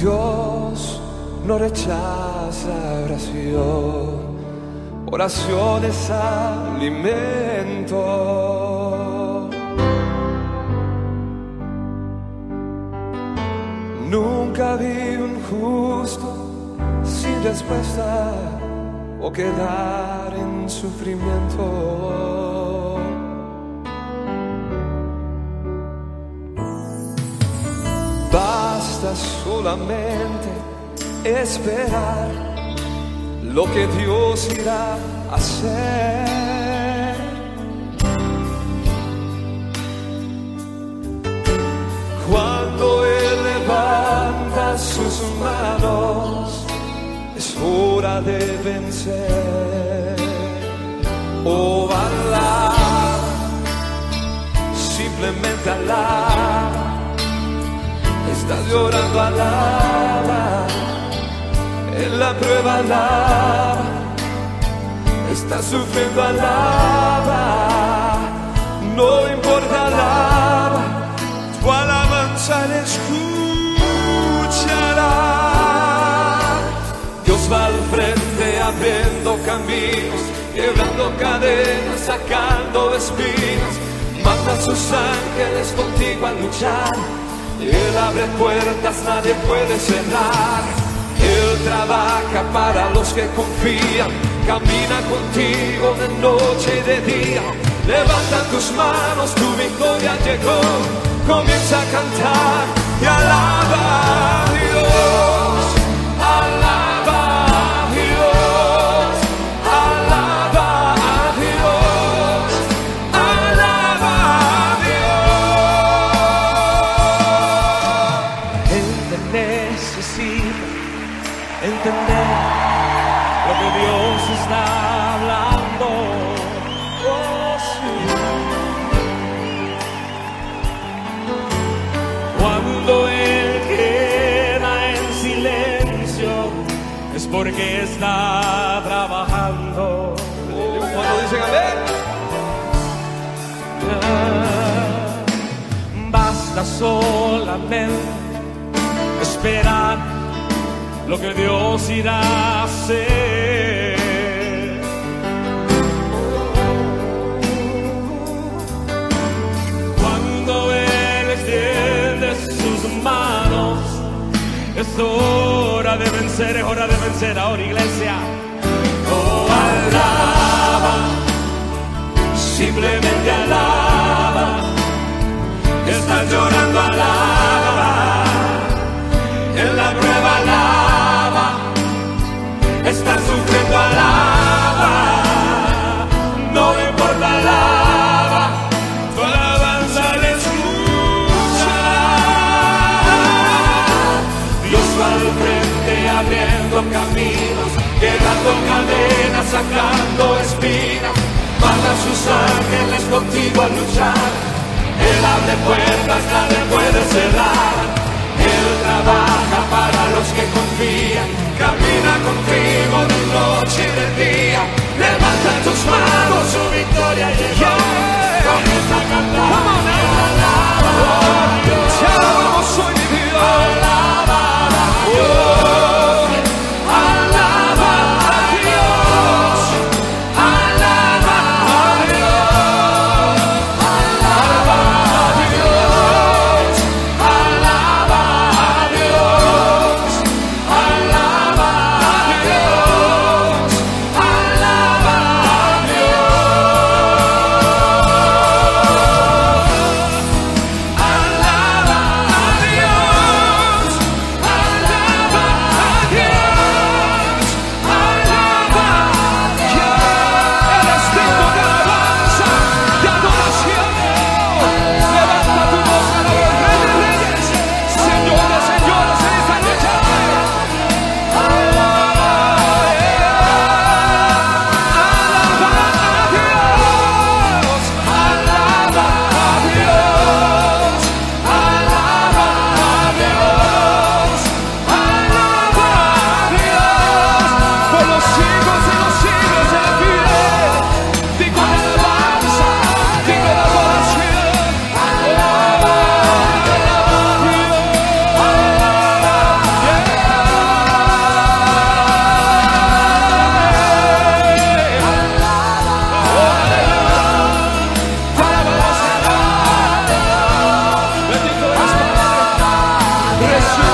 Dios no rechaza oración. Oración es alimento. Nunca vi un justo sin respuesta o quedar en sufrimiento. Solamente esperar lo que Dios irá a hacer. Cuando Él levanta sus manos, es hora de vencer. Alaba, simplemente alaba. Estás llorando, alaba. En la prueba, alaba. Estás sufriendo, alaba. No importa, alaba. Tu alabanza le escuchará. Dios va al frente abriendo caminos, quebrando cadenas, sacando espinas. Manda a sus ángeles contigo a luchar. Él abre puertas, nadie puede cerrar. Él trabaja para los que confían. Camina contigo de noche y de día. Levanta tus manos, tu victoria llegó. Comienza a cantar y alaba a Dios. Entender lo que Dios está hablando. Oh, sí. Cuando Él queda en silencio es porque está trabajando. Cuando dicen amén. Basta solamente esperar lo que Dios irá a hacer. Cuando Él extiende sus manos, es hora de vencer, es hora de vencer ahora, iglesia. Oh, alaba, simplemente alaba. Estás llorando, quebrando cadenas, sacando espinas. Manda sus ángeles contigo a luchar. Él abre puertas, nadie puede cerrar. Él trabaja Yes,